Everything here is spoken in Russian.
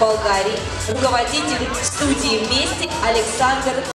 Болгарии, руководитель студии «Вместе» Александр